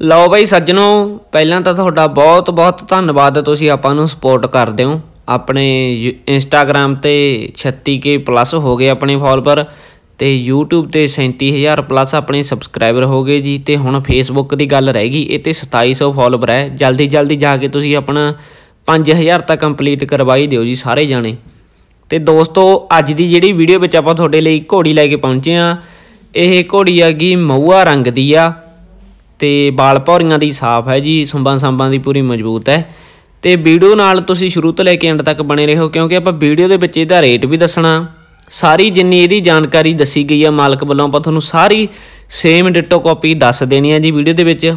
ਲਓ ਬਈ ਸੱਜਣੋ, ਪਹਿਲਾਂ ਤਾਂ ਤੁਹਾਡਾ ਬਹੁਤ ਬਹੁਤ ਧੰਨਵਾਦ, ਤੁਸੀਂ ਆਪਾਂ ਨੂੰ ਸਪੋਰਟ ਕਰਦੇ ਹੋ। ਆਪਣੇ ਇੰਸਟਾਗ੍ਰam ਤੇ 36k ਪਲੱਸ ਹੋ ਗਏ ਆਪਣੇ ਫਾਲੋਅਰ ਤੇ YouTube ਤੇ 37000 ਪਲੱਸ ਆਪਣੇ ਸਬਸਕ੍ਰਾਈਬਰ ਹੋ ਗਏ ਜੀ, ਤੇ ਹੁਣ Facebook ਦੀ ਗੱਲ ਰਹਿ ਗਈ, ਇਹ ਤੇ 2700 ਫਾਲੋਅਰ ਹੈ। ਜਲਦੀ ਜਲਦੀ ਜਾ ਕੇ ਤੁਸੀਂ ਆਪਣਾ 5000 ਤਾਂ ਕੰਪਲੀਟ ਕਰਵਾਈ ਦਿਓ ਜੀ ਸਾਰੇ ਜਾਣੇ। ਤੇ ਦੋਸਤੋ, ਅੱਜ ਦੀ ਜਿਹੜੀ ਵੀਡੀਓ ਵਿੱਚ ਆਪਾਂ ਤੁਹਾਡੇ ਲਈ ਘੋੜੀ ਲੈ ਕੇ ਪਹੁੰਚੇ ਆ ਇਹ ਘੋੜੀ ਹੈਗੀ ਮਊਆ ਰੰਗ ਦੀ ਆ। ਤੇ ਬਾਲ ਭੌਰੀਆਂ ਦੀ ਸਾਫ਼ ਹੈ ਜੀ, ਸੁੰਬਾਂ ਸੰਬਾਂ ਦੀ ਪੂਰੀ ਮਜ਼ਬੂਤ ਹੈ। ਤੇ ਵੀਡੀਓ ਨਾਲ ਤੁਸੀਂ ਸ਼ੁਰੂ ਤੋਂ ਲੈ ਕੇ ਐਂਡ ਤੱਕ ਬਣੇ ਰਹੋ, ਕਿਉਂਕਿ ਆਪਾਂ ਵੀਡੀਓ ਦੇ ਵਿੱਚ ਇਹਦਾ ਰੇਟ ਵੀ ਦੱਸਣਾ। ਸਾਰੀ ਜਿੰਨੀ ਇਹਦੀ ਜਾਣਕਾਰੀ ਦੱਸੀ ਗਈ ਆ ਮਾਲਕ ਵੱਲੋਂ, ਆਪਾਂ ਤੁਹਾਨੂੰ ਸਾਰੀ ਸੇਮ ਡਿਟੋ ਕਾਪੀ ਦੱਸ ਦੇਣੀ ਆ ਜੀ ਵੀਡੀਓ ਦੇ ਵਿੱਚ।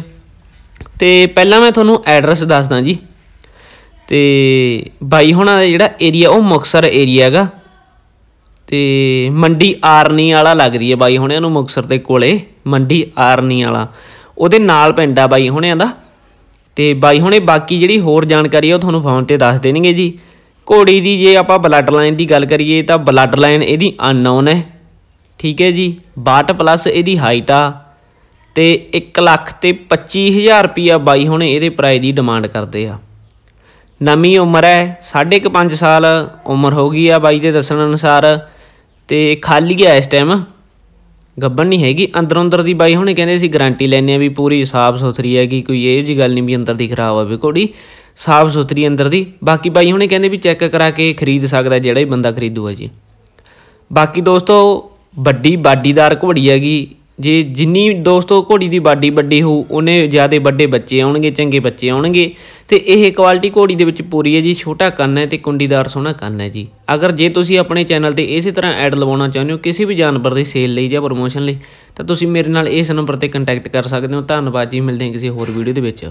ਤੇ ਪਹਿਲਾਂ ਮੈਂ ਤੁਹਾਨੂੰ ਐਡਰੈਸ ਦੱਸਦਾ ਜੀ। ਤੇ ਬਾਈ ਹੁਣਾਂ ਦਾ ਜਿਹੜਾ ਏਰੀਆ ਉਹ ਮੁਕਸਰ ਏਰੀਆ ਹੈਗਾ। ਤੇ ਮੰਡੀ ਆਰਨੀ ਵਾਲਾ ਲੱਗਦੀ ਹੈ ਬਾਈ ਹੁਣਿਆਂ ਨੂੰ ਮੁਕਸਰ ਦੇ ਕੋਲੇ, ਮੰਡੀ ਆਰਨੀ ਵਾਲਾ। ਉਹਦੇ ਨਾਲ ਪਿੰਡ ਆ ਬਾਈ ਹੁਣਿਆਂ ਦਾ। ਤੇ ਬਾਈ ਹੁਣੇ ਬਾਕੀ ਜਿਹੜੀ ਹੋਰ ਜਾਣਕਾਰੀ ਆ ਉਹ ਤੁਹਾਨੂੰ ਫੋਨ ਤੇ ਦੱਸ ਦੇਣਗੇ ਜੀ। ਘੋੜੀ ਦੀ ਜੇ ਆਪਾਂ ਬਲੱਡ ਲਾਈਨ ਦੀ ਗੱਲ ਕਰੀਏ ਤਾਂ ਬਲੱਡ ਲਾਈਨ ਇਹਦੀ ਅਨਨੋਨ ਹੈ। ਠੀਕ ਹੈ ਜੀ 62 ਪਲੱਸ ਇਹਦੀ ਹਾਈਟ ਆ। ਤੇ 1 ਲੱਖ ਤੇ 25000 ਰੁਪਿਆ ਬਾਈ ਹੁਣੇ ਇਹਦੇ ਪ੍ਰਾਈਜ਼ ਦੀ ਡਿਮਾਂਡ ਕਰਦੇ ਆ। ਨਵੀਂ ਉਮਰ ਹੈ 5.5 ਸਾਲ ਉਮਰ ਹੋ ਗਈ ਆ ਬਾਈ ਦੇ ਦੱਸਣ ਅਨੁਸਾਰ। ਤੇ ਖਾਲੀ ਹੈ ਇਸ ਟਾਈਮ ਗੱਬਣ ਨਹੀਂ ਹੈਗੀ। ਅੰਦਰੋਂ ਅੰਦਰ ਦੀ ਬਾਈ ਹੁਣੇ ਕਹਿੰਦੇ ਸੀ ਗਾਰੰਟੀ ਲੈਣੇ ਆ ਵੀ ਪੂਰੀ ਸਾਫ਼ ਸੁਥਰੀ ਹੈਗੀ, ਕੋਈ ਇਹ ਜੀ ਗੱਲ ਨਹੀਂ ਵੀ ਅੰਦਰ ਦੀ ਖਰਾਬ ਆਵੇ ਘੋੜੀ। ਸਾਫ਼ ਸੁਥਰੀ ਅੰਦਰ ਦੀ। ਬਾਕੀ ਬਾਈ ਹੁਣੇ ਕਹਿੰਦੇ ਵੀ ਚੈੱਕ ਕਰਾ ਕੇ ਖਰੀਦ ਸਕਦਾ ਜਿਹੜਾ ਹੀ ਬੰਦਾ ਖਰੀਦੂਗਾ ਜੀ। ਬਾਕੀ ਦੋਸਤੋ, ਵੱਡੀ ਬਾਡੀਦਾਰ ਘੋੜੀ ਹੈਗੀ। ਜੇ ਜਿੰਨੀ ਦੋਸਤੋ ਘੋੜੀ ਦੀ ਬਾਡੀ ਵੱਡੀ ਹੋਊ, ਉਹਨੇ ਜ਼ਿਆਦਾ ਵੱਡੇ ਬੱਚੇ ਆਉਣਗੇ, ਚੰਗੇ ਬੱਚੇ ਆਉਣਗੇ। ਤੇ ਇਹ ਕੁਆਲਿਟੀ ਘੋੜੀ ਦੇ ਵਿੱਚ ਪੂਰੀ ਹੈ ਜੀ, ਛੋਟਾ ਕੰਨ ਹੈ ਤੇ ਕੁੰਡੀਦਾਰ ਸੋਹਣਾ ਕੰਨ ਹੈ ਜੀ। ਅਗਰ ਜੇ ਤੁਸੀਂ ਆਪਣੇ ਚੈਨਲ ਤੇ ਇਸੇ ਤਰ੍ਹਾਂ ਐਡ ਲਵਾਉਣਾ ਚਾਹੁੰਦੇ ਹੋ, ਕਿਸੇ ਵੀ ਜਾਨਵਰ ਦੀ ਸੇਲ ਲਈ ਜਾਂ ਪ੍ਰੋਮੋਸ਼ਨ ਲਈ, ਤਾਂ ਤੁਸੀਂ ਮੇਰੇ ਨਾਲ ਇਸ ਨੰਬਰ ਤੇ ਕੰਟੈਕਟ ਕਰ ਸਕਦੇ ਹੋ। ਧੰਨਵਾਦ ਜੀ, ਮਿਲਦੇ ਹਾਂ ਕਿਸੇ ਹੋਰ ਵੀਡੀਓ ਦੇ ਵਿੱਚ।